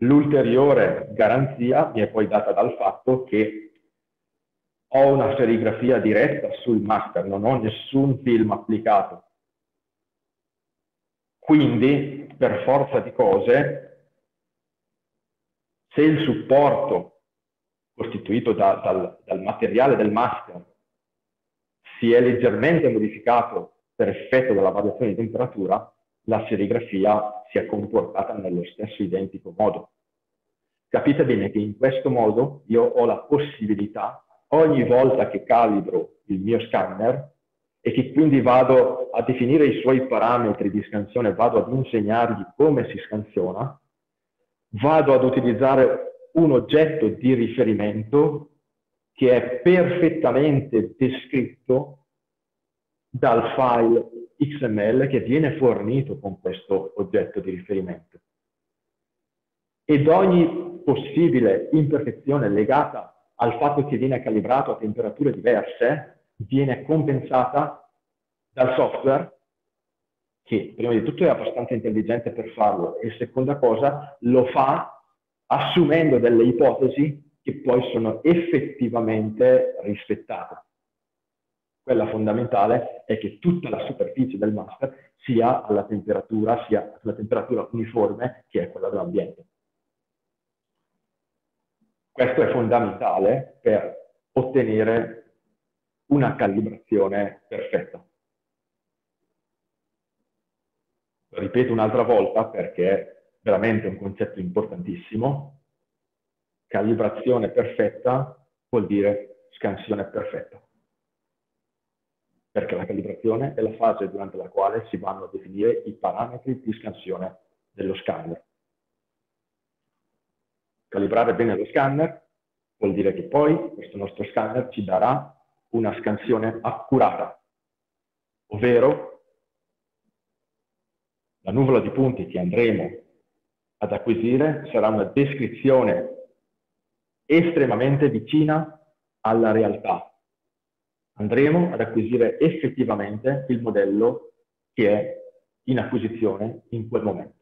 L'ulteriore garanzia mi è poi data dal fatto che ho una serigrafia diretta sul master, non ho nessun film applicato. Quindi, per forza di cose, se il supporto costituito da, dal, dal materiale del master si è leggermente modificato per effetto della variazione di temperatura, la serigrafia si è comportata nello stesso identico modo. Capite bene che in questo modo io ho la possibilità, ogni volta che calibro il mio scanner e che quindi vado a definire i suoi parametri di scansione, vado ad insegnargli come si scansiona, vado ad utilizzare un oggetto di riferimento che è perfettamente descritto dal file XML che viene fornito con questo oggetto di riferimento. Ed ogni possibile imperfezione legata al fatto che viene calibrato a temperature diverse viene compensata dal software che prima di tutto è abbastanza intelligente per farlo e seconda cosa lo fa assumendo delle ipotesi che poi sono effettivamente rispettate quella fondamentale è che tutta la superficie del master sia alla temperatura, sia alla temperatura uniforme che è quella dell'ambiente. Questo è fondamentale per ottenere una calibrazione perfetta. Lo ripeto un'altra volta perché è veramente un concetto importantissimo. Calibrazione perfetta vuol dire scansione perfetta perché la calibrazione è la fase durante la quale si vanno a definire i parametri di scansione dello scanner. Calibrare bene lo scanner vuol dire che poi questo nostro scanner ci darà una scansione accurata, ovvero la nuvola di punti che andremo ad acquisire sarà una descrizione estremamente vicina alla realtà, andremo ad acquisire effettivamente il modello che è in acquisizione in quel momento.